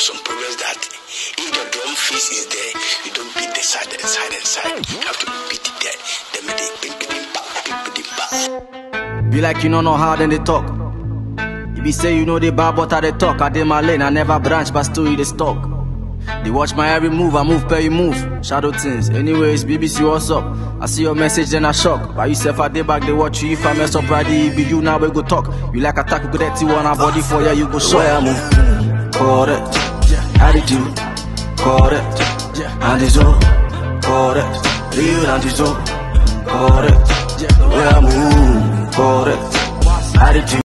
have some progress that if the drum face is there, you don't beat the side and side and side. You have to beat it there. Then we dey bim bim bam, bim bim bam. Be like you don't know how then they talk. If you say you know the bad, but I they talk. I did my lane, I never branch, but still you they stalk. They watch my every move, I move per you move. Shadow things. Anyways, BBC, what's up? I see your message, then I shock. By yourself, I did back, they watch you. If I mess up, right, it be you now, we go talk. You like attack, you go that on our body for ya, you go show. Where I move, correct. Attitude, correct. Antizo, correct. Real antizo, correct. Where I move, correct. Attitude.